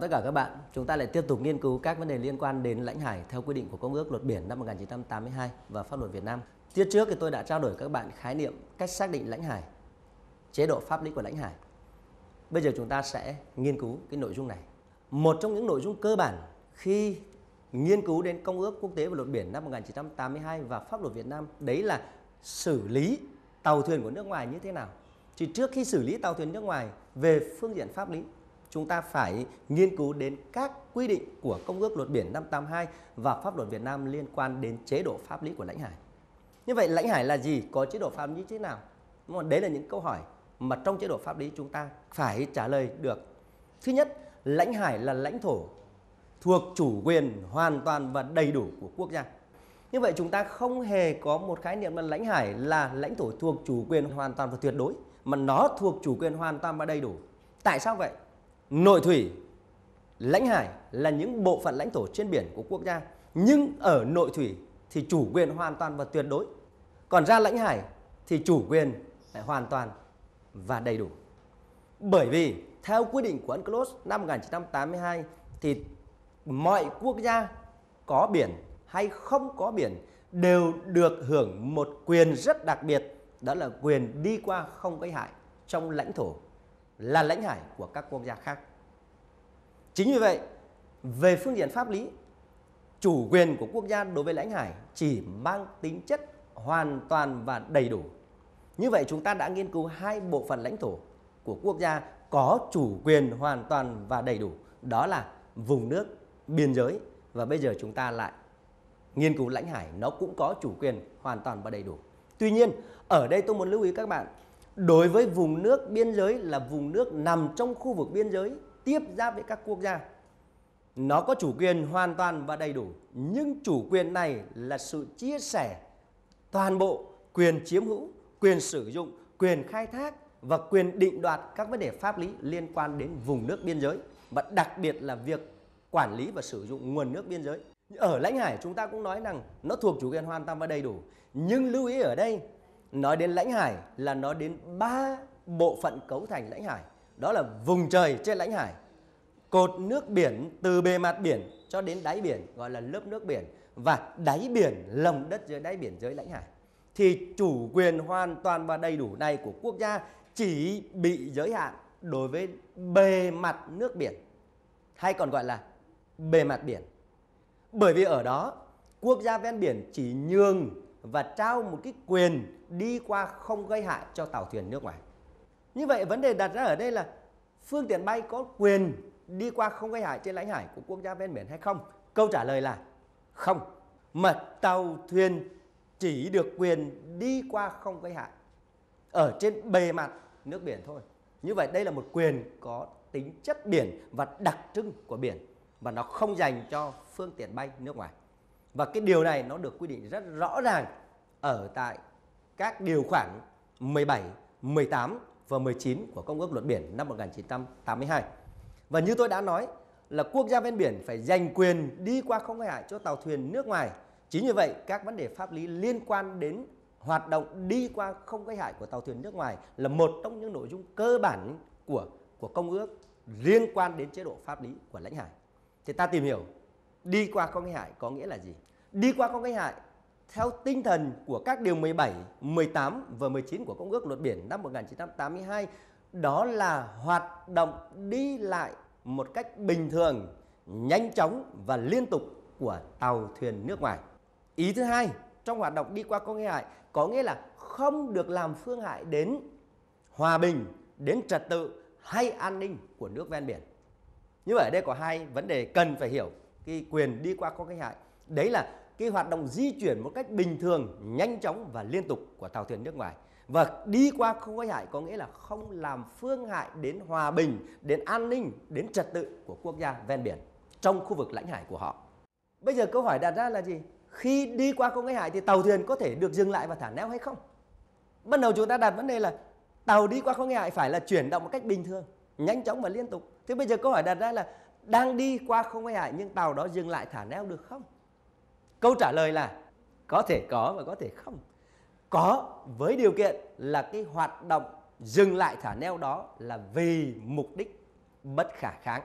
Vâng, tất cả các bạn, chúng ta lại tiếp tục nghiên cứu các vấn đề liên quan đến lãnh hải theo quy định của Công ước Luật Biển năm 1982 và pháp luật Việt Nam. Tiết trước thì tôi đã trao đổi các bạn khái niệm cách xác định lãnh hải, chế độ pháp lý của lãnh hải. Bây giờ chúng ta sẽ nghiên cứu cái nội dung này. Một trong những nội dung cơ bản khi nghiên cứu đến Công ước Quốc tế về luật biển năm 1982 và pháp luật Việt Nam đấy là xử lý tàu thuyền của nước ngoài như thế nào. Thì trước khi xử lý tàu thuyền nước ngoài về phương diện pháp lý chúng ta phải nghiên cứu đến các quy định của Công ước Luật Biển năm 82 và pháp luật Việt Nam liên quan đến chế độ pháp lý của lãnh hải. Như vậy lãnh hải là gì? Có chế độ pháp lý như thế nào? Đấy là những câu hỏi mà trong chế độ pháp lý chúng ta phải trả lời được. Thứ nhất, lãnh hải là lãnh thổ thuộc chủ quyền hoàn toàn và đầy đủ của quốc gia. Như vậy chúng ta không hề có một khái niệm là lãnh hải là lãnh thổ thuộc chủ quyền hoàn toàn và tuyệt đối mà nó thuộc chủ quyền hoàn toàn và đầy đủ. Tại sao vậy? Nội thủy, lãnh hải là những bộ phận lãnh thổ trên biển của quốc gia, nhưng ở nội thủy thì chủ quyền hoàn toàn và tuyệt đối. Còn ra lãnh hải thì chủ quyền lại hoàn toàn và đầy đủ. Bởi vì theo quy định của UNCLOS năm 1982 thì mọi quốc gia có biển hay không có biển đều được hưởng một quyền rất đặc biệt đó là quyền đi qua không gây hại trong lãnh thổ là lãnh hải của các quốc gia khác. Chính vì vậy, về phương diện pháp lý, chủ quyền của quốc gia đối với lãnh hải chỉ mang tính chất hoàn toàn và đầy đủ. Như vậy chúng ta đã nghiên cứu hai bộ phận lãnh thổ của quốc gia có chủ quyền hoàn toàn và đầy đủ. Đó là vùng nước, biên giới và bây giờ chúng ta lại nghiên cứu lãnh hải nó cũng có chủ quyền hoàn toàn và đầy đủ. Tuy nhiên, ở đây tôi muốn lưu ý các bạn đối với vùng nước biên giới là vùng nước nằm trong khu vực biên giới tiếp giáp với các quốc gia. Nó có chủ quyền hoàn toàn và đầy đủ, nhưng chủ quyền này là sự chia sẻ toàn bộ quyền chiếm hữu, quyền sử dụng, quyền khai thác và quyền định đoạt các vấn đề pháp lý liên quan đến vùng nước biên giới và đặc biệt là việc quản lý và sử dụng nguồn nước biên giới. Ở lãnh hải chúng ta cũng nói rằng nó thuộc chủ quyền hoàn toàn và đầy đủ. Nhưng lưu ý ở đây nói đến lãnh hải là nói đến ba bộ phận cấu thành lãnh hải. Đó là vùng trời trên lãnh hải, cột nước biển từ bề mặt biển cho đến đáy biển, gọi là lớp nước biển, và đáy biển lồng đất dưới đáy biển dưới lãnh hải. Thì chủ quyền hoàn toàn và đầy đủ này của quốc gia chỉ bị giới hạn đối với bề mặt nước biển, hay còn gọi là bề mặt biển. Bởi vì ở đó, quốc gia ven biển chỉ nhường và trao một cái quyền đi qua không gây hại cho tàu thuyền nước ngoài. Như vậy, vấn đề đặt ra ở đây là phương tiện bay có quyền đi qua không gây hại trên lãnh hải của quốc gia ven biển hay không? Câu trả lời là không. Mà tàu thuyền chỉ được quyền đi qua không gây hại ở trên bề mặt nước biển thôi. Như vậy, đây là một quyền có tính chất biển và đặc trưng của biển và nó không dành cho phương tiện bay nước ngoài. Và cái điều này nó được quy định rất rõ ràng ở tại các điều khoản 17, 18 và 19 của Công ước Luật Biển năm 1982. Và như tôi đã nói là quốc gia ven biển phải giành quyền đi qua không gây hại cho tàu thuyền nước ngoài. Chính như vậy, các vấn đề pháp lý liên quan đến hoạt động đi qua không gây hại của tàu thuyền nước ngoài là một trong những nội dung cơ bản của của công ước liên quan đến chế độ pháp lý của lãnh hải. Thì ta tìm hiểu đi qua con cái hại có nghĩa là gì? Đi qua con cái hại theo tinh thần của các điều 17, 18 và 19 của Công ước Luật Biển năm 1982 đó là hoạt động đi lại một cách bình thường, nhanh chóng và liên tục của tàu thuyền nước ngoài. Ý thứ hai, trong hoạt động đi qua không gây hại có nghĩa là không được làm phương hại đến hòa bình, đến trật tự hay an ninh của nước ven biển. Như vậy ở đây có hai vấn đề cần phải hiểu cái quyền đi qua không gây hại. Đấy là cái hoạt động di chuyển một cách bình thường, nhanh chóng và liên tục của tàu thuyền nước ngoài. Và đi qua không gây hại có nghĩa là không làm phương hại đến hòa bình, đến an ninh, đến trật tự của quốc gia ven biển trong khu vực lãnh hải của họ. Bây giờ câu hỏi đặt ra là gì? Khi đi qua không gây hại thì tàu thuyền có thể được dừng lại và thả neo hay không? Ban đầu chúng ta đặt vấn đề là tàu đi qua không gây hại phải là chuyển động một cách bình thường, nhanh chóng và liên tục. Thế bây giờ câu hỏi đặt ra là đang đi qua không gây hại à, nhưng tàu đó dừng lại thả neo được không? Câu trả lời là có thể có và có thể không. Có với điều kiện là cái hoạt động dừng lại thả neo đó là vì mục đích bất khả kháng.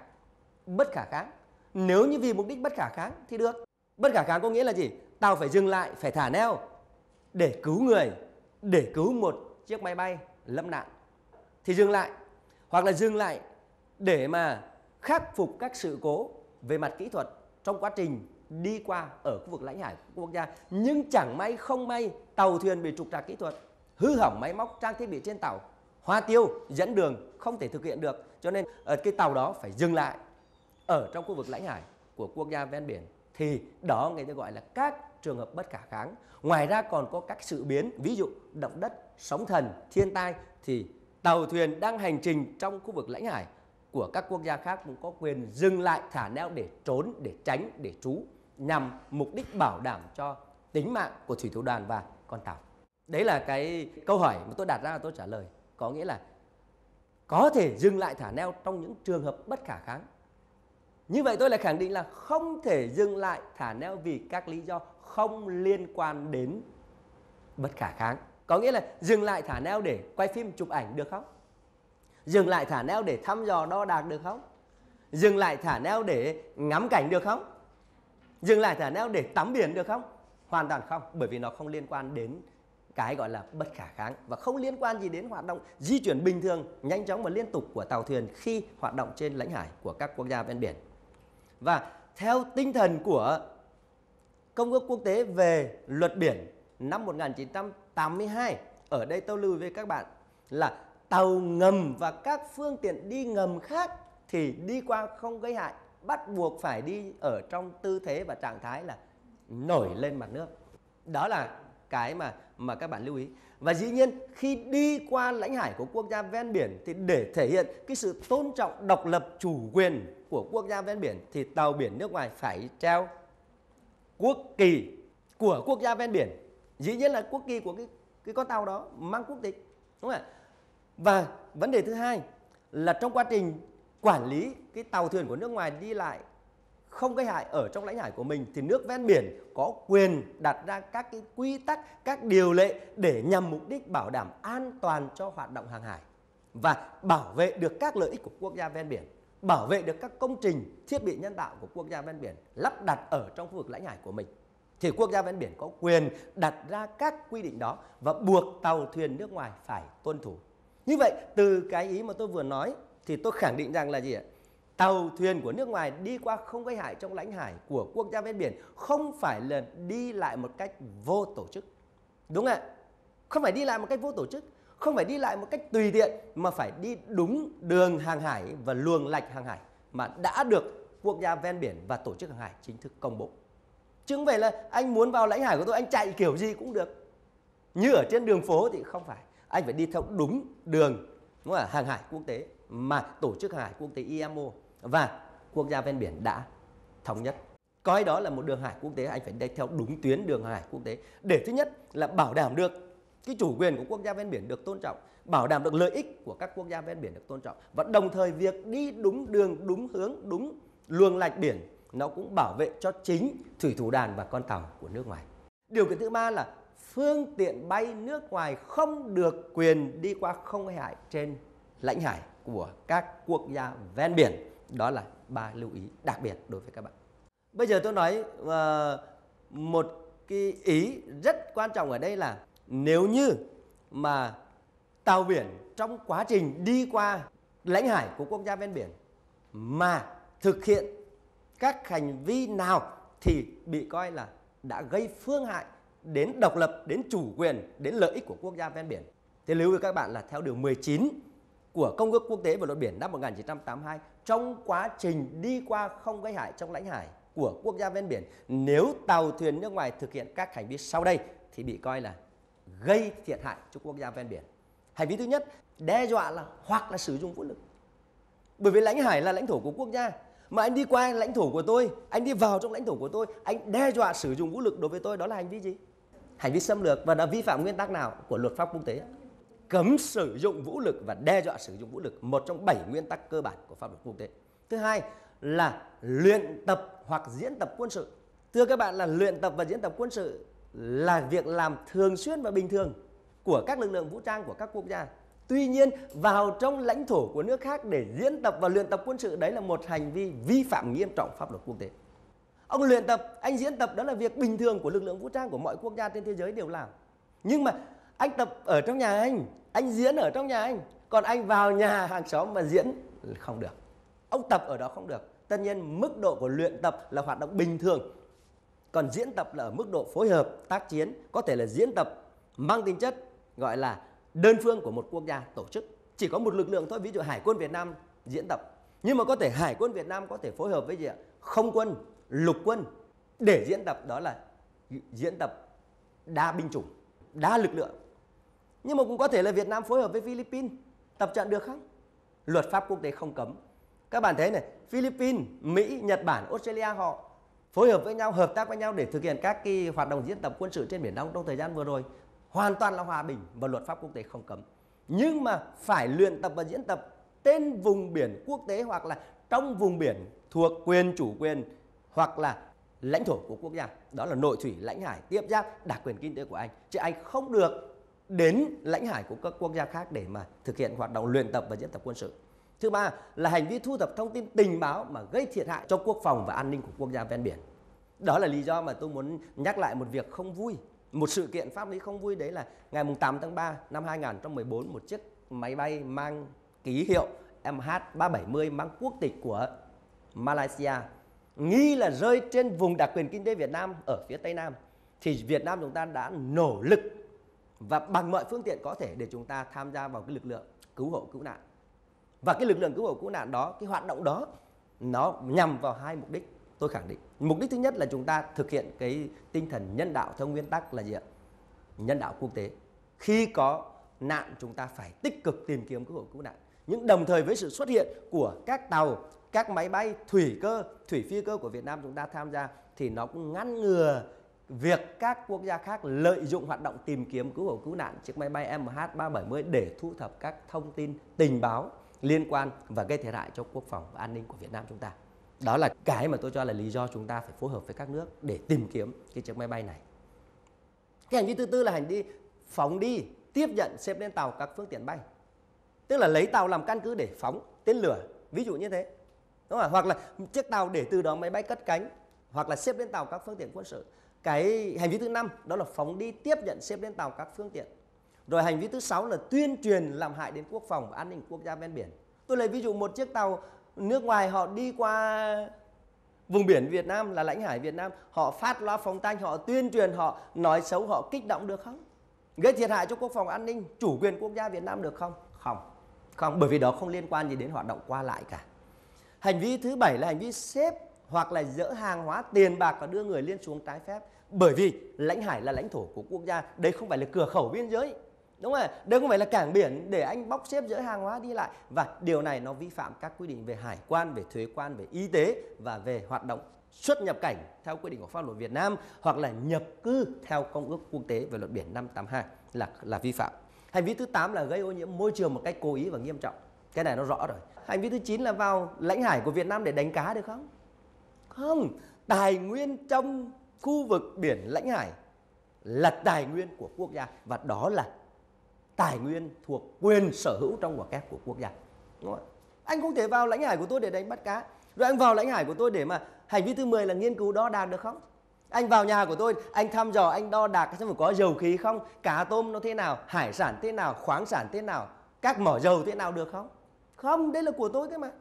bất khả kháng. Nếu như vì mục đích bất khả kháng thì được. Bất khả kháng có nghĩa là gì? Tàu phải dừng lại, phải thả neo để cứu người, để cứu một chiếc máy bay lâm nạn. Thì dừng lại. Hoặc là dừng lại để mà khắc phục các sự cố về mặt kỹ thuật trong quá trình đi qua ở khu vực lãnh hải của quốc gia. Nhưng chẳng may không may, tàu thuyền bị trục trặc kỹ thuật, hư hỏng máy móc, trang thiết bị trên tàu, hoa tiêu, dẫn đường không thể thực hiện được. Cho nên ở cái tàu đó phải dừng lại ở trong khu vực lãnh hải của quốc gia ven biển. Thì đó người ta gọi là các trường hợp bất khả kháng. Ngoài ra còn có các sự biến, ví dụ động đất, sóng thần, thiên tai, thì tàu thuyền đang hành trình trong khu vực lãnh hải của các quốc gia khác cũng có quyền dừng lại thả neo để trốn, để tránh, để trú nhằm mục đích bảo đảm cho tính mạng của thủy thủ đoàn và con tàu. Đấy là cái câu hỏi mà tôi đặt ra tôi trả lời. Có nghĩa là có thể dừng lại thả neo trong những trường hợp bất khả kháng. Như vậy tôi lại khẳng định là không thể dừng lại thả neo vì các lý do không liên quan đến bất khả kháng. Có nghĩa là dừng lại thả neo để quay phim chụp ảnh được không? Dừng lại thả neo để thăm dò đo đạc được không? Dừng lại thả neo để ngắm cảnh được không? Dừng lại thả neo để tắm biển được không? Hoàn toàn không bởi vì nó không liên quan đến cái gọi là bất khả kháng và không liên quan gì đến hoạt động di chuyển bình thường nhanh chóng và liên tục của tàu thuyền khi hoạt động trên lãnh hải của các quốc gia ven biển. Và theo tinh thần của Công ước quốc tế về luật biển năm 1982, ở đây tôi lưu với các bạn là tàu ngầm và các phương tiện đi ngầm khác thì đi qua không gây hại, bắt buộc phải đi ở trong tư thế và trạng thái là nổi lên mặt nước. Đó là cái mà mà các bạn lưu ý. Và dĩ nhiên khi đi qua lãnh hải của quốc gia ven biển thì để thể hiện cái sự tôn trọng độc lập chủ quyền của quốc gia ven biển thì tàu biển nước ngoài phải treo quốc kỳ của quốc gia ven biển. Dĩ nhiên là quốc kỳ của cái cái con tàu đó mang quốc tịch. Đúng không ạ? Và vấn đề thứ hai là trong quá trình quản lý cái tàu thuyền của nước ngoài đi lại không gây hại ở trong lãnh hải của mình thì nước ven biển có quyền đặt ra các cái quy tắc, các điều lệ để nhằm mục đích bảo đảm an toàn cho hoạt động hàng hải và bảo vệ được các lợi ích của quốc gia ven biển, bảo vệ được các công trình thiết bị nhân tạo của quốc gia ven biển lắp đặt ở trong khu vực lãnh hải của mình. Thì quốc gia ven biển có quyền đặt ra các quy định đó và buộc tàu thuyền nước ngoài phải tuân thủ. Như vậy từ cái ý mà tôi vừa nói thì tôi khẳng định rằng là gì ạ? tàu thuyền của nước ngoài đi qua không gây hại trong lãnh hải của quốc gia ven biển không phải là đi lại một cách vô tổ chức. Đúng ạ? Không phải đi lại một cách vô tổ chức, không phải đi lại một cách tùy tiện mà phải đi đúng đường hàng hải và luồng lạch hàng hải mà đã được quốc gia ven biển và tổ chức hàng hải chính thức công bố. Chứ không phải là anh muốn vào lãnh hải của tôi anh chạy kiểu gì cũng được. Như ở trên đường phố thì không phải. Anh phải đi theo đúng đường, đúng là hàng hải quốc tế mà tổ chức hàng hải quốc tế IMO và quốc gia ven biển đã thống nhất. Coi đó là một đường hải quốc tế, anh phải đi theo đúng tuyến đường hải quốc tế. Để thứ nhất là bảo đảm được cái chủ quyền của quốc gia ven biển được tôn trọng, bảo đảm được lợi ích của các quốc gia ven biển được tôn trọng. Và đồng thời việc đi đúng đường, đúng hướng, đúng luồng lạch biển, nó cũng bảo vệ cho chính thủy thủ đoàn và con tàu của nước ngoài. Điều kiện thứ ba là phương tiện bay nước ngoài không được quyền đi qua không hải hại trên lãnh hải của các quốc gia ven biển đó là ba lưu ý đặc biệt đối với các bạn. Bây giờ tôi nói uh, một cái ý rất quan trọng ở đây là nếu như mà tàu biển trong quá trình đi qua lãnh hải của quốc gia ven biển mà thực hiện các hành vi nào thì bị coi là đã gây phương hại đến độc lập, đến chủ quyền, đến lợi ích của quốc gia ven biển. Thế lưu ý các bạn là theo điều 19 của Công ước Quốc tế về luật biển năm 1982 trong quá trình đi qua không gây hại trong lãnh hải của quốc gia ven biển nếu tàu thuyền nước ngoài thực hiện các hành vi sau đây thì bị coi là gây thiệt hại cho quốc gia ven biển. Hành vi thứ nhất, đe dọa là hoặc là sử dụng vũ lực. Bởi vì lãnh hải là lãnh thổ của quốc gia mà anh đi qua lãnh thổ của tôi, anh đi vào trong lãnh thổ của tôi, anh đe dọa sử dụng vũ lực đối với tôi đó là hành vi gì? Hành vi xâm lược và đã vi phạm nguyên tắc nào của luật pháp quốc tế? cấm sử dụng vũ lực và đe dọa sử dụng vũ lực, một trong bảy nguyên tắc cơ bản của pháp luật quốc tế. Thứ hai là luyện tập hoặc diễn tập quân sự. Thưa các bạn là luyện tập và diễn tập quân sự là việc làm thường xuyên và bình thường của các lực lượng vũ trang của các quốc gia Tuy nhiên vào trong lãnh thổ của nước khác để diễn tập và luyện tập quân sự đấy là một hành vi vi phạm nghiêm trọng pháp luật quốc tế. Ông luyện tập, anh diễn tập đó là việc bình thường của lực lượng vũ trang của mọi quốc gia trên thế giới đều làm. Nhưng mà anh tập ở trong nhà anh, anh diễn ở trong nhà anh, còn anh vào nhà hàng xóm mà diễn không được. Ông tập ở đó không được. Tất nhiên mức độ của luyện tập là hoạt động bình thường. Còn diễn tập là ở mức độ phối hợp, tác chiến, có thể là diễn tập mang tính chất gọi là đơn phương của một quốc gia tổ chức. Chỉ có một lực lượng thôi, ví dụ Hải quân Việt Nam diễn tập. Nhưng mà có thể Hải quân Việt Nam có thể phối hợp với gì ạ? Không quân, lục quân để diễn tập đó là diễn tập đa binh chủng, đa lực lượng. Nhưng mà cũng có thể là Việt Nam phối hợp với Philippines tập trận được không? Luật pháp quốc tế không cấm. Các bạn thấy này, Philippines, Mỹ, Nhật Bản, Australia họ phối hợp với nhau, hợp tác với nhau để thực hiện các cái hoạt động diễn tập quân sự trên biển Đông trong thời gian vừa rồi hoàn toàn là hòa bình và luật pháp quốc tế không cấm. Nhưng mà phải luyện tập và diễn tập trên vùng biển quốc tế hoặc là trong vùng biển thuộc quyền chủ quyền hoặc là lãnh thổ của quốc gia. Đó là nội thủy, lãnh hải, tiếp giáp, đặc quyền kinh tế của anh. Chứ anh không được đến lãnh hải của các quốc gia khác để mà thực hiện hoạt động luyện tập và diễn tập quân sự. Thứ ba là hành vi thu thập thông tin tình báo mà gây thiệt hại cho quốc phòng và an ninh của quốc gia ven biển. Đó là lý do mà tôi muốn nhắc lại một việc không vui. Một sự kiện pháp lý không vui đấy là ngày 8 tháng 3 năm 2014 một chiếc máy bay mang ký hiệu MH370 mang quốc tịch của Malaysia nghi là rơi trên vùng đặc quyền kinh tế Việt Nam ở phía Tây Nam, thì Việt Nam chúng ta đã nỗ lực và bằng mọi phương tiện có thể để chúng ta tham gia vào cái lực lượng cứu hộ cứu nạn. Và cái lực lượng cứu hộ cứu nạn đó, cái hoạt động đó, nó nhằm vào hai mục đích tôi khẳng định. Mục đích thứ nhất là chúng ta thực hiện cái tinh thần nhân đạo theo nguyên tắc là gì ạ? Nhân đạo quốc tế. Khi có nạn, chúng ta phải tích cực tìm kiếm cứu hộ cứu nạn nhưng đồng thời với sự xuất hiện của các tàu các máy bay thủy cơ thủy phi cơ của Việt Nam chúng ta tham gia thì nó cũng ngăn ngừa việc các quốc gia khác lợi dụng hoạt động tìm kiếm cứu hộ cứu nạn chiếc máy bay MH370 để thu thập các thông tin tình báo liên quan và gây thiệt hại cho quốc phòng và an ninh của Việt Nam chúng ta. Đó là cái mà tôi cho là lý do chúng ta phải phối hợp với các nước để tìm kiếm cái chiếc máy bay này. Cái hành vi thứ tư là hành vi phóng đi, tiếp nhận xếp lên tàu các phương tiện bay. Tức là lấy tàu làm căn cứ để phóng tên lửa, ví dụ như thế. Đúng không? Hoặc là chiếc tàu để từ đó máy bay cất cánh, hoặc là xếp lên tàu các phương tiện quân sự. Cái hành vi thứ năm đó là phóng đi tiếp nhận xếp lên tàu các phương tiện. Rồi hành vi thứ sáu là tuyên truyền làm hại đến quốc phòng và an ninh quốc gia ven biển. Tôi lấy ví dụ một chiếc tàu nước ngoài họ đi qua vùng biển Việt Nam là lãnh hải Việt Nam, họ phát loa phóng thanh, họ tuyên truyền, họ nói xấu, họ kích động được không? Gây thiệt hại cho quốc phòng an ninh, chủ quyền quốc gia Việt Nam được không? Không. Không, bởi vì đó không liên quan gì đến hoạt động qua lại cả. Hành vi thứ bảy là hành vi xếp hoặc là dỡ hàng hóa tiền bạc và đưa người lên xuống trái phép. Bởi vì lãnh hải là lãnh thổ của quốc gia, đây không phải là cửa khẩu biên giới. Đúng không? Đây không phải là cảng biển để anh bóc xếp dỡ hàng hóa đi lại và điều này nó vi phạm các quy định về hải quan, về thuế quan, về y tế và về hoạt động xuất nhập cảnh theo quy định của pháp luật Việt Nam hoặc là nhập cư theo công ước quốc tế về luật biển năm 82 là là vi phạm. Hành vi thứ 8 là gây ô nhiễm môi trường một cách cố ý và nghiêm trọng. Cái này nó rõ rồi. Hành vi thứ 9 là vào lãnh hải của Việt Nam để đánh cá được không? Không, tài nguyên trong khu vực biển lãnh hải là tài nguyên của quốc gia và đó là tài nguyên thuộc quyền sở hữu trong quả kép của quốc gia. Đúng không? Anh không thể vào lãnh hải của tôi để đánh bắt cá. Rồi anh vào lãnh hải của tôi để mà hành vi thứ 10 là nghiên cứu đo đạc được không? Anh vào nhà của tôi, anh thăm dò, anh đo đạc xem có dầu khí không, cá tôm nó thế nào, hải sản thế nào, khoáng sản thế nào, các mỏ dầu thế nào được không? Không, đây là của tôi thế mà.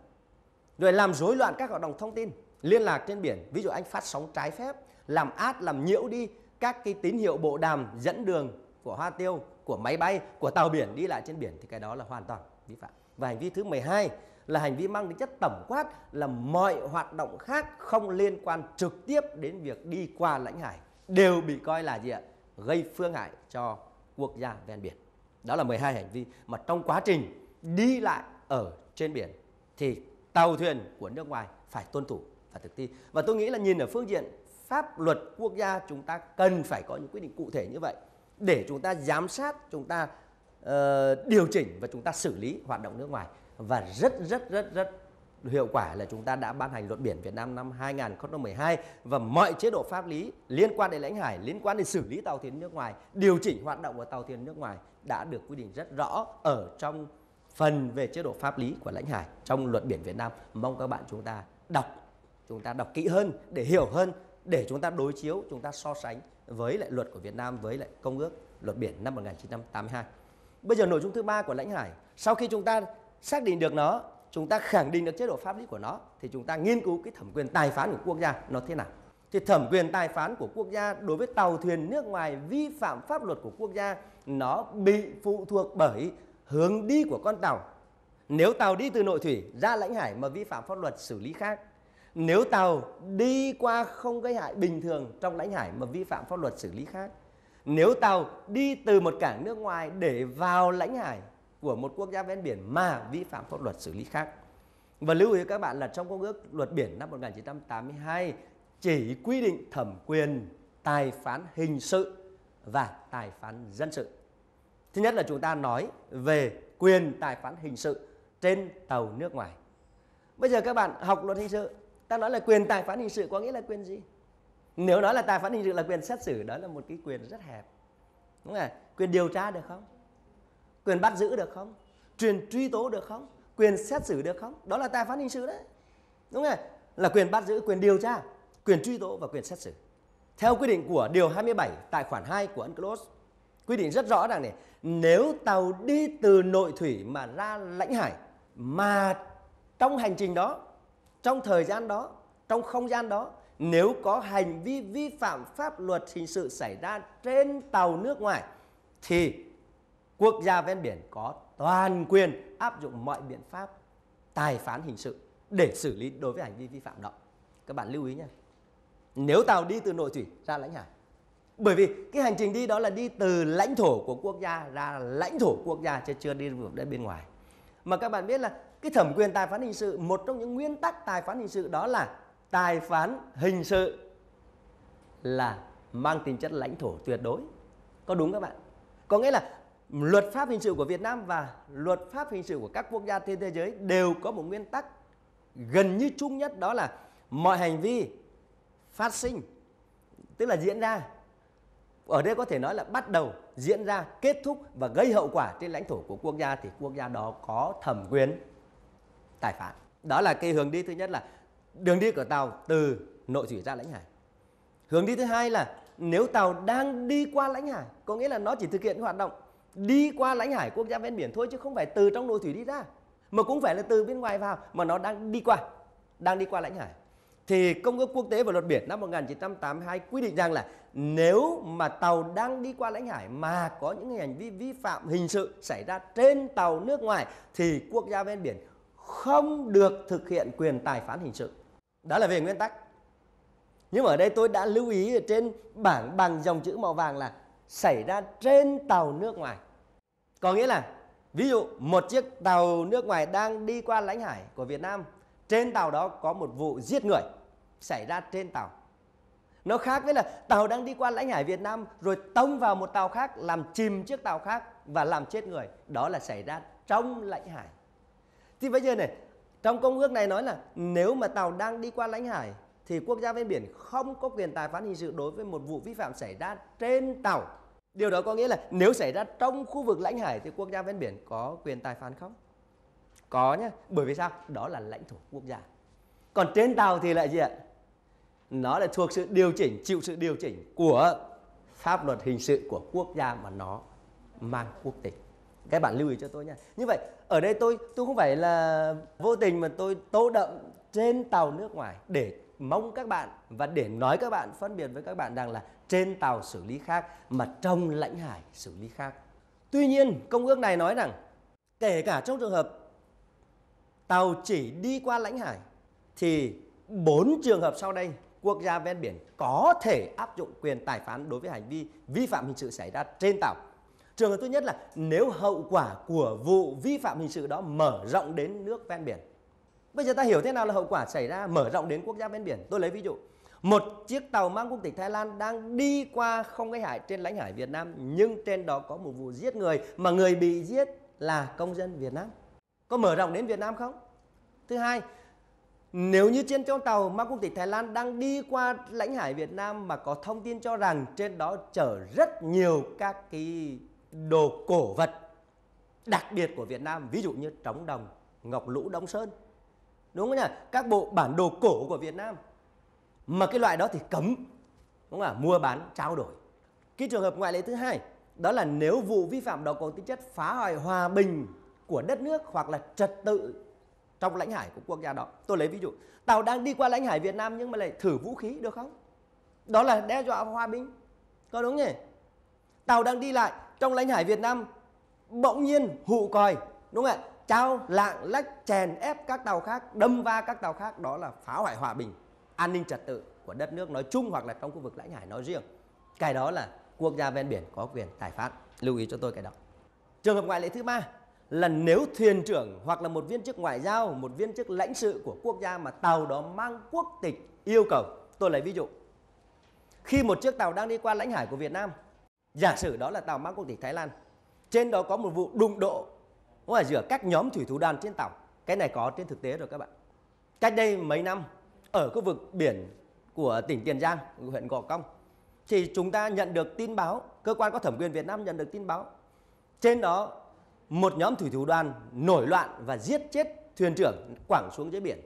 Rồi làm rối loạn các hoạt động thông tin, liên lạc trên biển. Ví dụ anh phát sóng trái phép, làm át, làm nhiễu đi các cái tín hiệu bộ đàm dẫn đường của hoa tiêu, của máy bay, của tàu biển đi lại trên biển thì cái đó là hoàn toàn vi phạm. Và hành vi thứ 12 là hành vi mang tính chất tổng quát là mọi hoạt động khác không liên quan trực tiếp đến việc đi qua lãnh hải đều bị coi là gì ạ? gây phương hại cho quốc gia ven biển. Đó là 12 hành vi mà trong quá trình đi lại ở trên biển thì tàu thuyền của nước ngoài phải tuân thủ và thực thi. Và tôi nghĩ là nhìn ở phương diện pháp luật quốc gia chúng ta cần phải có những quy định cụ thể như vậy để chúng ta giám sát, chúng ta uh, điều chỉnh và chúng ta xử lý hoạt động nước ngoài và rất rất rất rất hiệu quả là chúng ta đã ban hành luật biển Việt Nam năm 2012 và mọi chế độ pháp lý liên quan đến lãnh hải, liên quan đến xử lý tàu thuyền nước ngoài, điều chỉnh hoạt động của tàu thuyền nước ngoài đã được quy định rất rõ ở trong phần về chế độ pháp lý của lãnh hải trong luật biển Việt Nam. Mong các bạn chúng ta đọc, chúng ta đọc kỹ hơn để hiểu hơn, để chúng ta đối chiếu, chúng ta so sánh với lại luật của Việt Nam với lại công ước luật biển năm 1982. Bây giờ nội dung thứ ba của lãnh hải, sau khi chúng ta xác định được nó, chúng ta khẳng định được chế độ pháp lý của nó thì chúng ta nghiên cứu cái thẩm quyền tài phán của quốc gia nó thế nào. Thì thẩm quyền tài phán của quốc gia đối với tàu thuyền nước ngoài vi phạm pháp luật của quốc gia nó bị phụ thuộc bởi hướng đi của con tàu. Nếu tàu đi từ nội thủy ra lãnh hải mà vi phạm pháp luật xử lý khác. Nếu tàu đi qua không gây hại bình thường trong lãnh hải mà vi phạm pháp luật xử lý khác. Nếu tàu đi từ một cảng nước ngoài để vào lãnh hải của một quốc gia ven biển mà vi phạm pháp luật xử lý khác. Và lưu ý các bạn là trong công ước luật biển năm 1982 chỉ quy định thẩm quyền tài phán hình sự và tài phán dân sự. Thứ nhất là chúng ta nói về quyền tài phán hình sự trên tàu nước ngoài. Bây giờ các bạn học luật hình sự, ta nói là quyền tài phán hình sự có nghĩa là quyền gì? Nếu nói là tài phán hình sự là quyền xét xử, đó là một cái quyền rất hẹp. Đúng không? Quyền điều tra được không? Quyền bắt giữ được không? Quyền truy tố được không? Quyền xét xử được không? Đó là tài phán hình sự đấy. Đúng không? Là quyền bắt giữ, quyền điều tra, quyền truy tố và quyền xét xử. Theo quy định của điều 27 tại khoản 2 của UNCLOS quy định rất rõ rằng này nếu tàu đi từ nội thủy mà ra lãnh hải mà trong hành trình đó trong thời gian đó trong không gian đó nếu có hành vi vi phạm pháp luật hình sự xảy ra trên tàu nước ngoài thì quốc gia ven biển có toàn quyền áp dụng mọi biện pháp tài phán hình sự để xử lý đối với hành vi vi phạm đó. Các bạn lưu ý nhé. Nếu tàu đi từ nội thủy ra lãnh hải, bởi vì cái hành trình đi đó là đi từ lãnh thổ của quốc gia ra lãnh thổ quốc gia chứ chưa đi đến bên ngoài. Mà các bạn biết là cái thẩm quyền tài phán hình sự, một trong những nguyên tắc tài phán hình sự đó là tài phán hình sự là mang tính chất lãnh thổ tuyệt đối. Có đúng các bạn? Có nghĩa là luật pháp hình sự của Việt Nam và luật pháp hình sự của các quốc gia trên thế giới đều có một nguyên tắc gần như chung nhất, đó là mọi hành vi phát sinh, tức là diễn ra, ở đây có thể nói là bắt đầu diễn ra, kết thúc và gây hậu quả trên lãnh thổ của quốc gia thì quốc gia đó có thẩm quyền tài phán. Đó là cái hướng đi thứ nhất là đường đi của tàu từ nội thủy ra lãnh hải. Hướng đi thứ hai là nếu tàu đang đi qua lãnh hải, có nghĩa là nó chỉ thực hiện hoạt động đi qua lãnh hải quốc gia ven biển thôi chứ không phải từ trong nội thủy đi ra mà cũng phải là từ bên ngoài vào, mà nó đang đi qua, đang đi qua lãnh hải thì Công ước Quốc tế về luật biển năm 1982 quy định rằng là nếu mà tàu đang đi qua lãnh hải mà có những hành vi vi phạm hình sự xảy ra trên tàu nước ngoài thì quốc gia ven biển không được thực hiện quyền tài phán hình sự. Đó là về nguyên tắc. Nhưng mà ở đây tôi đã lưu ý ở trên bảng, bằng dòng chữ màu vàng là xảy ra trên tàu nước ngoài. Có nghĩa là ví dụ một chiếc tàu nước ngoài đang đi qua lãnh hải của Việt Nam trên tàu đó có một vụ giết người xảy ra trên tàu. Nó khác với là tàu đang đi qua lãnh hải Việt Nam rồi tông vào một tàu khác làm chìm chiếc tàu khác và làm chết người. Đó là xảy ra trong lãnh hải. Thì bây giờ này, trong công ước này nói là nếu mà tàu đang đi qua lãnh hải thì quốc gia ven biển không có quyền tài phán hình sự đối với một vụ vi phạm xảy ra trên tàu. Điều đó có nghĩa là nếu xảy ra trong khu vực lãnh hải thì quốc gia ven biển có quyền tài phán không? Có nhá. bởi vì sao? Đó là lãnh thổ quốc gia. Còn trên tàu thì lại gì ạ? Nó là thuộc sự điều chỉnh, chịu sự điều chỉnh của pháp luật hình sự của quốc gia mà nó mang quốc tịch. Các bạn lưu ý cho tôi nha. Như vậy, ở đây tôi tôi không phải là vô tình mà tôi tô đậm trên tàu nước ngoài để mong các bạn và để nói các bạn phân biệt với các bạn rằng là trên tàu xử lý khác mà trong lãnh hải xử lý khác. Tuy nhiên, công ước này nói rằng kể cả trong trường hợp tàu chỉ đi qua lãnh hải thì bốn trường hợp sau đây quốc gia ven biển có thể áp dụng quyền tài phán đối với hành vi vi phạm hình sự xảy ra trên tàu. Trường hợp thứ nhất là nếu hậu quả của vụ vi phạm hình sự đó mở rộng đến nước ven biển. Bây giờ ta hiểu thế nào là hậu quả xảy ra mở rộng đến quốc gia ven biển. Tôi lấy ví dụ. Một chiếc tàu mang quốc tịch Thái Lan đang đi qua không gây hải trên lãnh hải Việt Nam nhưng trên đó có một vụ giết người mà người bị giết là công dân Việt Nam. Có mở rộng đến Việt Nam không? Thứ hai, nếu như trên con tàu mang quốc tịch Thái Lan đang đi qua lãnh hải Việt Nam mà có thông tin cho rằng trên đó chở rất nhiều các cái đồ cổ vật đặc biệt của Việt Nam, ví dụ như trống đồng, ngọc lũ Đông Sơn. Đúng không nhỉ? Các bộ bản đồ cổ của Việt Nam. Mà cái loại đó thì cấm đúng không ạ? Mua bán trao đổi. Cái trường hợp ngoại lệ thứ hai đó là nếu vụ vi phạm đó có tính chất phá hoại hòa bình của đất nước hoặc là trật tự trong lãnh hải của quốc gia đó. Tôi lấy ví dụ, tàu đang đi qua lãnh hải Việt Nam nhưng mà lại thử vũ khí được không? Đó là đe dọa hòa bình. Có đúng nhỉ? Tàu đang đi lại trong lãnh hải Việt Nam bỗng nhiên hụ còi, đúng không ạ? Trao lạng lách chèn ép các tàu khác, đâm va các tàu khác, đó là phá hoại hòa bình, an ninh trật tự của đất nước nói chung hoặc là trong khu vực lãnh hải nói riêng. Cái đó là quốc gia ven biển có quyền tài phán. Lưu ý cho tôi cái đó. Trường hợp ngoại lệ thứ ba là nếu thuyền trưởng hoặc là một viên chức ngoại giao, một viên chức lãnh sự của quốc gia mà tàu đó mang quốc tịch yêu cầu. Tôi lấy ví dụ. Khi một chiếc tàu đang đi qua lãnh hải của Việt Nam, giả sử đó là tàu mang quốc tịch Thái Lan, trên đó có một vụ đụng độ không phải giữa các nhóm thủy thủ đoàn trên tàu. Cái này có trên thực tế rồi các bạn. Cách đây mấy năm ở khu vực biển của tỉnh Tiền Giang, huyện Gò Công thì chúng ta nhận được tin báo, cơ quan có thẩm quyền Việt Nam nhận được tin báo. Trên đó một nhóm thủy thủ đoàn nổi loạn và giết chết thuyền trưởng quẳng xuống dưới biển.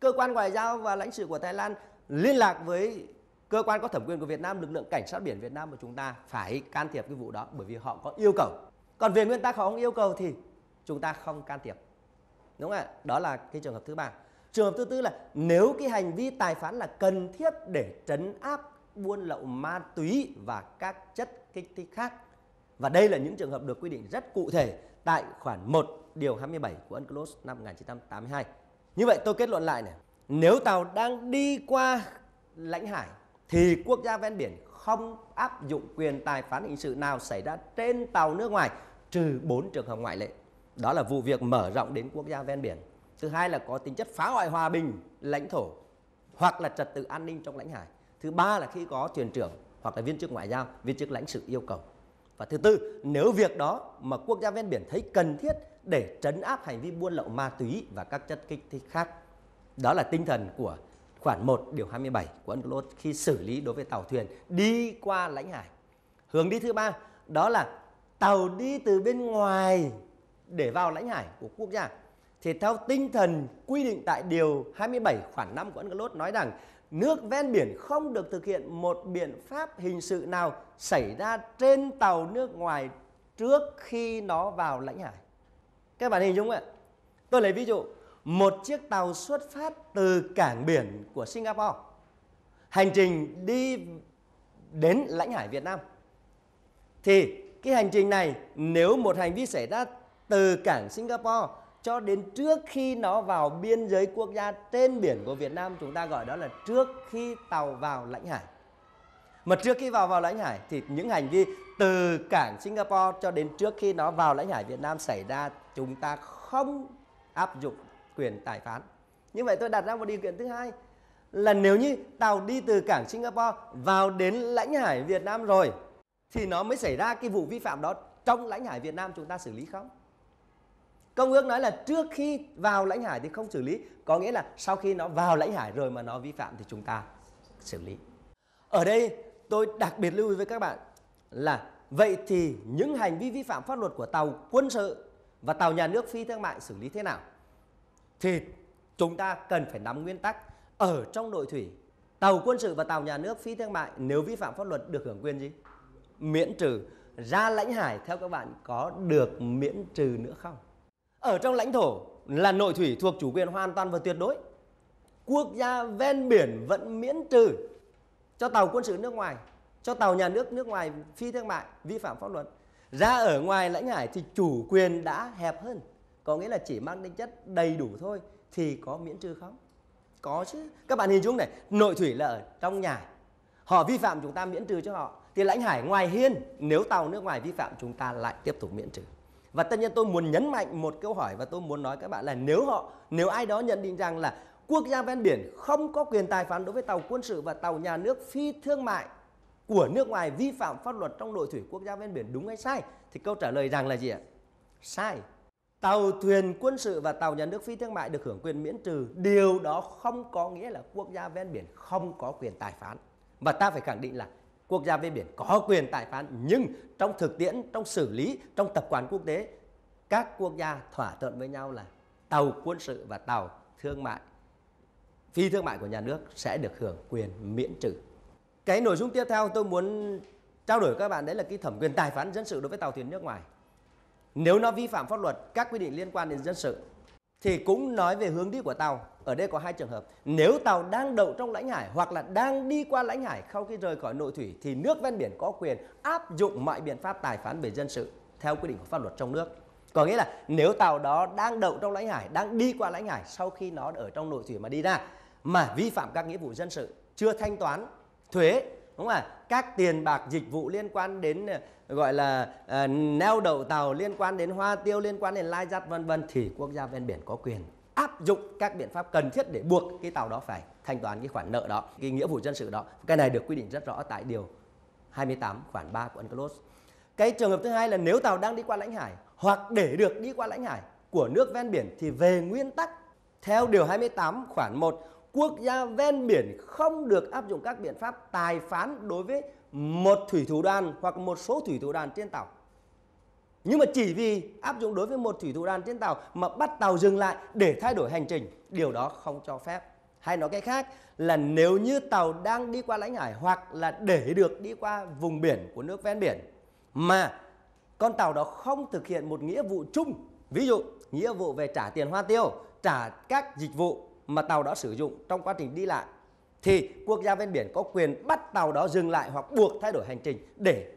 Cơ quan ngoại giao và lãnh sự của Thái Lan liên lạc với cơ quan có thẩm quyền của Việt Nam, lực lượng cảnh sát biển Việt Nam của chúng ta phải can thiệp cái vụ đó bởi vì họ có yêu cầu. Còn về nguyên tắc họ không yêu cầu thì chúng ta không can thiệp. Đúng không ạ? Đó là cái trường hợp thứ ba. Trường hợp thứ tư là nếu cái hành vi tài phán là cần thiết để trấn áp buôn lậu ma túy và các chất kích thích khác. Và đây là những trường hợp được quy định rất cụ thể tại khoản 1 điều 27 của UNCLOS năm 1982. Như vậy tôi kết luận lại này, nếu tàu đang đi qua lãnh hải thì quốc gia ven biển không áp dụng quyền tài phán hình sự nào xảy ra trên tàu nước ngoài trừ 4 trường hợp ngoại lệ. Đó là vụ việc mở rộng đến quốc gia ven biển. Thứ hai là có tính chất phá hoại hòa bình lãnh thổ hoặc là trật tự an ninh trong lãnh hải. Thứ ba là khi có thuyền trưởng hoặc là viên chức ngoại giao, viên chức lãnh sự yêu cầu. Và thứ tư, nếu việc đó mà quốc gia ven biển thấy cần thiết để trấn áp hành vi buôn lậu ma túy và các chất kích thích khác. Đó là tinh thần của khoản 1 điều 27 của UNCLOS khi xử lý đối với tàu thuyền đi qua lãnh hải. Hướng đi thứ ba đó là tàu đi từ bên ngoài để vào lãnh hải của quốc gia. Thì theo tinh thần quy định tại điều 27 khoản 5 của UNCLOS nói rằng nước ven biển không được thực hiện một biện pháp hình sự nào xảy ra trên tàu nước ngoài trước khi nó vào lãnh hải. Các bạn hình dung ạ? Tôi lấy ví dụ, một chiếc tàu xuất phát từ cảng biển của Singapore, hành trình đi đến lãnh hải Việt Nam. Thì cái hành trình này nếu một hành vi xảy ra từ cảng Singapore cho đến trước khi nó vào biên giới quốc gia trên biển của Việt Nam, chúng ta gọi đó là trước khi tàu vào lãnh hải. Mà trước khi vào vào lãnh hải thì những hành vi từ cảng Singapore cho đến trước khi nó vào lãnh hải Việt Nam xảy ra, chúng ta không áp dụng quyền tài phán. Như vậy tôi đặt ra một điều kiện thứ hai, là nếu như tàu đi từ cảng Singapore vào đến lãnh hải Việt Nam rồi, thì nó mới xảy ra cái vụ vi phạm đó trong lãnh hải Việt Nam chúng ta xử lý không? Công ước nói là trước khi vào lãnh hải thì không xử lý, có nghĩa là sau khi nó vào lãnh hải rồi mà nó vi phạm thì chúng ta xử lý. Ở đây tôi đặc biệt lưu ý với các bạn là vậy thì những hành vi vi phạm pháp luật của tàu quân sự và tàu nhà nước phi thương mại xử lý thế nào? Thì chúng ta cần phải nắm nguyên tắc ở trong nội thủy tàu quân sự và tàu nhà nước phi thương mại nếu vi phạm pháp luật được hưởng quyền gì? Miễn trừ ra lãnh hải theo các bạn có được miễn trừ nữa không? Ở trong lãnh thổ là nội thủy thuộc chủ quyền hoàn toàn và tuyệt đối. Quốc gia ven biển vẫn miễn trừ cho tàu quân sự nước ngoài, cho tàu nhà nước nước ngoài phi thương mại vi phạm pháp luật. Ra ở ngoài lãnh hải thì chủ quyền đã hẹp hơn, có nghĩa là chỉ mang tính chất đầy đủ thôi thì có miễn trừ không? Có chứ. Các bạn hình dung này, nội thủy là ở trong nhà. Họ vi phạm chúng ta miễn trừ cho họ. Thì lãnh hải ngoài hiên, nếu tàu nước ngoài vi phạm chúng ta lại tiếp tục miễn trừ. Và tất nhiên tôi muốn nhấn mạnh một câu hỏi và tôi muốn nói các bạn là nếu họ, nếu ai đó nhận định rằng là quốc gia ven biển không có quyền tài phán đối với tàu quân sự và tàu nhà nước phi thương mại của nước ngoài vi phạm pháp luật trong nội thủy quốc gia ven biển đúng hay sai, thì câu trả lời rằng là gì ạ? Sai. tàu thuyền quân sự và tàu nhà nước phi thương mại được hưởng quyền miễn trừ điều đó không có nghĩa là quốc gia ven biển không có quyền tài phán và ta phải khẳng định là quốc gia ven biển có quyền tài phán, nhưng trong thực tiễn, trong xử lý, trong tập quán quốc tế, các quốc gia thỏa thuận với nhau là tàu quân sự và tàu thương mại, phi thương mại của nhà nước sẽ được hưởng quyền miễn trừ. Cái nội dung tiếp theo tôi muốn trao đổi với các bạn, đấy là cái thẩm quyền tài phán dân sự đối với tàu thuyền nước ngoài. Nếu nó vi phạm pháp luật, các quy định liên quan đến dân sự thì cũng nói về hướng đi của tàu. Ở đây có hai trường hợp. Nếu tàu đang đậu trong lãnh hải hoặc là đang đi qua lãnh hải sau khi rời khỏi nội thủy thì nước ven biển có quyền áp dụng mọi biện pháp tài phán về dân sự theo quy định của pháp luật trong nước. Có nghĩa là nếu tàu đó đang đậu trong lãnh hải, đang đi qua lãnh hải sau khi nó ở trong nội thủy mà đi ra mà vi phạm các nghĩa vụ dân sự, chưa thanh toán thuế đúng không ạ? Các tiền bạc dịch vụ liên quan đến ờ, gọi là uh, neo đậu tàu liên quan đến hoa tiêu liên quan đến lai dắt vân vân thì quốc gia ven biển có quyền áp dụng các biện pháp cần thiết để buộc cái tàu đó phải thanh toán cái khoản nợ đó, cái nghĩa vụ dân sự đó. Cái này được quy định rất rõ tại điều 28 khoản 3 của UNCLOS. Cái trường hợp thứ hai là nếu tàu đang đi qua lãnh hải hoặc để được đi qua lãnh hải của nước ven biển thì về nguyên tắc theo điều 28 khoản 1 quốc gia ven biển không được áp dụng các biện pháp tài phán đối với một thủy thủ đoàn hoặc một số thủy thủ đoàn trên tàu. Nhưng mà chỉ vì áp dụng đối với một thủy thủ đoàn trên tàu mà bắt tàu dừng lại để thay đổi hành trình, điều đó không cho phép. Hay nói cách khác là nếu như tàu đang đi qua lãnh hải hoặc là để được đi qua vùng biển của nước ven biển mà con tàu đó không thực hiện một nghĩa vụ chung, ví dụ nghĩa vụ về trả tiền hoa tiêu, trả các dịch vụ mà tàu đó sử dụng trong quá trình đi lại, thì quốc gia ven biển có quyền bắt tàu đó dừng lại hoặc buộc thay đổi hành trình để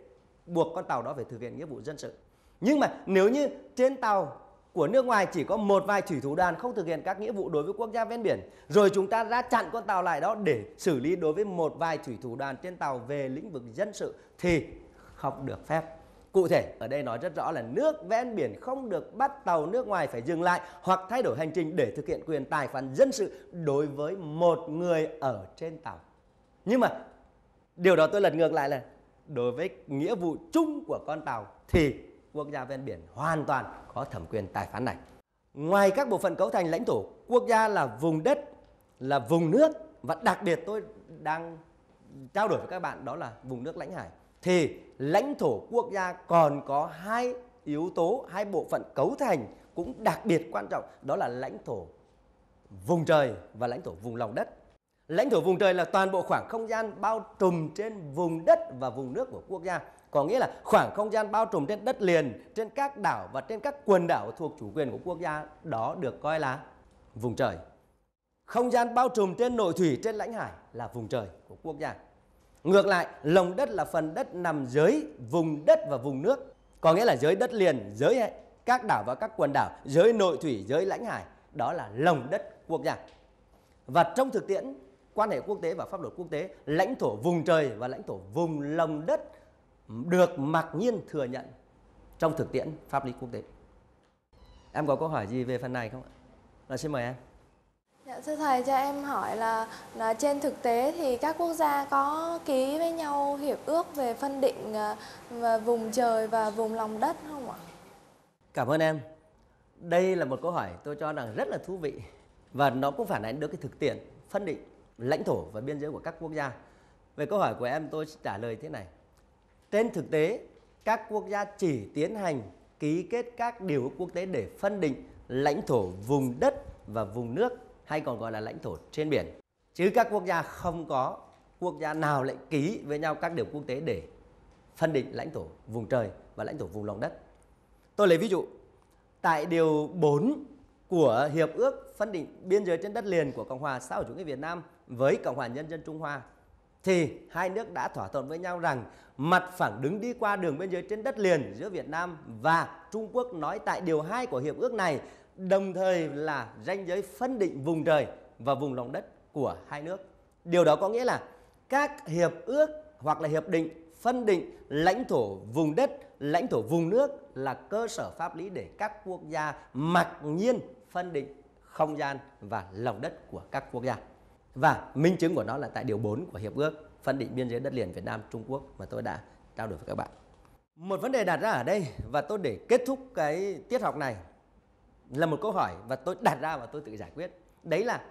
buộc con tàu đó phải thực hiện nghĩa vụ dân sự. Nhưng mà nếu như trên tàu của nước ngoài chỉ có một vài thủy thủ đoàn không thực hiện các nghĩa vụ đối với quốc gia ven biển, rồi chúng ta ra chặn con tàu lại đó để xử lý đối với một vài thủy thủ đoàn trên tàu về lĩnh vực dân sự, thì không được phép. Cụ thể, ở đây nói rất rõ là nước ven biển không được bắt tàu nước ngoài phải dừng lại hoặc thay đổi hành trình để thực hiện quyền tài phán dân sự đối với một người ở trên tàu. Nhưng mà điều đó tôi lật ngược lại là đối với nghĩa vụ chung của con tàu thì quốc gia ven biển hoàn toàn có thẩm quyền tài phán này. Ngoài các bộ phận cấu thành lãnh thổ, quốc gia là vùng đất, là vùng nước và đặc biệt tôi đang trao đổi với các bạn đó là vùng nước lãnh hải thì lãnh thổ quốc gia còn có hai yếu tố, hai bộ phận cấu thành cũng đặc biệt quan trọng, đó là lãnh thổ vùng trời và lãnh thổ vùng lòng đất. Lãnh thổ vùng trời là toàn bộ khoảng không gian bao trùm trên vùng đất và vùng nước của quốc gia. Có nghĩa là khoảng không gian bao trùm trên đất liền, trên các đảo và trên các quần đảo thuộc chủ quyền của quốc gia đó được coi là vùng trời. Không gian bao trùm trên nội thủy, trên lãnh hải là vùng trời của quốc gia. Ngược lại, lồng đất là phần đất nằm dưới vùng đất và vùng nước. Có nghĩa là dưới đất liền, dưới các đảo và các quần đảo, dưới nội thủy, dưới lãnh hải. Đó là lồng đất quốc gia. Và trong thực tiễn, quan hệ quốc tế và pháp luật quốc tế, lãnh thổ vùng trời và lãnh thổ vùng lồng đất được mặc nhiên thừa nhận trong thực tiễn pháp lý quốc tế. Em có câu hỏi gì về phần này không ạ? Là xin mời em. Dạ, thưa thầy cho em hỏi là, là trên thực tế thì các quốc gia có ký với nhau hiệp ước về phân định uh, vùng trời và vùng lòng đất không ạ? Cảm ơn em. Đây là một câu hỏi tôi cho rằng rất là thú vị và nó cũng phản ánh được cái thực tiễn phân định lãnh thổ và biên giới của các quốc gia. Về câu hỏi của em tôi trả lời thế này. Trên thực tế, các quốc gia chỉ tiến hành ký kết các điều ước quốc tế để phân định lãnh thổ vùng đất và vùng nước hay còn gọi là lãnh thổ trên biển. Chứ các quốc gia không có quốc gia nào lại ký với nhau các điều quốc tế để phân định lãnh thổ vùng trời và lãnh thổ vùng lòng đất. Tôi lấy ví dụ, tại điều 4 của Hiệp ước phân định biên giới trên đất liền của Cộng hòa xã hội chủ nghĩa Việt Nam với Cộng hòa Nhân dân Trung Hoa thì hai nước đã thỏa thuận với nhau rằng mặt phẳng đứng đi qua đường biên giới trên đất liền giữa Việt Nam và Trung Quốc nói tại điều 2 của hiệp ước này đồng thời là ranh giới phân định vùng trời và vùng lòng đất của hai nước. Điều đó có nghĩa là các hiệp ước hoặc là hiệp định phân định lãnh thổ vùng đất, lãnh thổ vùng nước là cơ sở pháp lý để các quốc gia mặc nhiên phân định không gian và lòng đất của các quốc gia. Và minh chứng của nó là tại điều 4 của hiệp ước phân định biên giới đất liền Việt Nam Trung Quốc mà tôi đã trao đổi với các bạn. Một vấn đề đặt ra ở đây và tôi để kết thúc cái tiết học này là một câu hỏi và tôi đặt ra và tôi tự giải quyết. Đấy là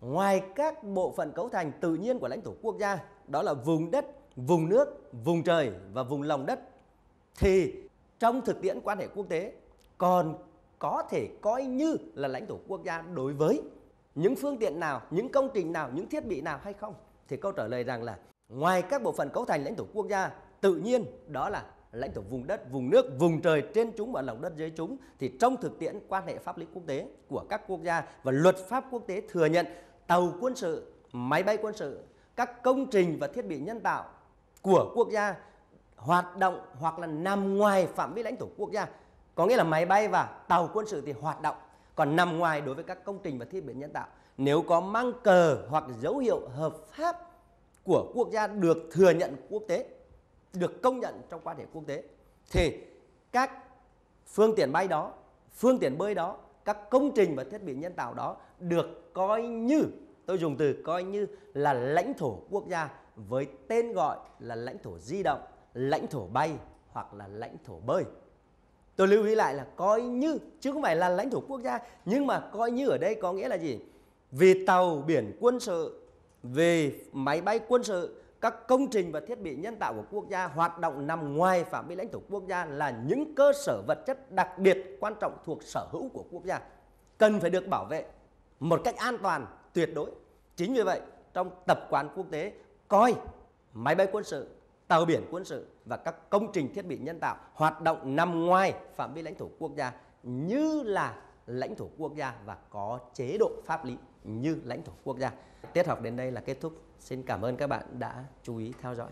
ngoài các bộ phận cấu thành tự nhiên của lãnh thổ quốc gia, đó là vùng đất, vùng nước, vùng trời và vùng lòng đất thì trong thực tiễn quan hệ quốc tế còn có thể coi như là lãnh thổ quốc gia đối với những phương tiện nào, những công trình nào, những thiết bị nào hay không? Thì câu trả lời rằng là ngoài các bộ phận cấu thành lãnh thổ quốc gia tự nhiên đó là lãnh thổ vùng đất, vùng nước, vùng trời trên chúng và lòng đất dưới chúng thì trong thực tiễn quan hệ pháp lý quốc tế của các quốc gia và luật pháp quốc tế thừa nhận tàu quân sự, máy bay quân sự, các công trình và thiết bị nhân tạo của quốc gia hoạt động hoặc là nằm ngoài phạm vi lãnh thổ quốc gia. Có nghĩa là máy bay và tàu quân sự thì hoạt động, còn nằm ngoài đối với các công trình và thiết bị nhân tạo. Nếu có mang cờ hoặc dấu hiệu hợp pháp của quốc gia được thừa nhận quốc tế, được công nhận trong quan hệ quốc tế, thì các phương tiện bay đó, phương tiện bơi đó, các công trình và thiết bị nhân tạo đó được coi như, tôi dùng từ coi như là lãnh thổ quốc gia với tên gọi là lãnh thổ di động lãnh thổ bay hoặc là lãnh thổ bơi. Tôi lưu ý lại là coi như chứ không phải là lãnh thổ quốc gia nhưng mà coi như ở đây có nghĩa là gì? Vì tàu biển quân sự, về máy bay quân sự, các công trình và thiết bị nhân tạo của quốc gia hoạt động nằm ngoài phạm vi lãnh thổ quốc gia là những cơ sở vật chất đặc biệt quan trọng thuộc sở hữu của quốc gia cần phải được bảo vệ một cách an toàn tuyệt đối. Chính vì vậy, trong tập quán quốc tế coi máy bay quân sự tàu biển quân sự và các công trình thiết bị nhân tạo hoạt động nằm ngoài phạm vi lãnh thổ quốc gia như là lãnh thổ quốc gia và có chế độ pháp lý như lãnh thổ quốc gia. Tiết học đến đây là kết thúc. Xin cảm ơn các bạn đã chú ý theo dõi.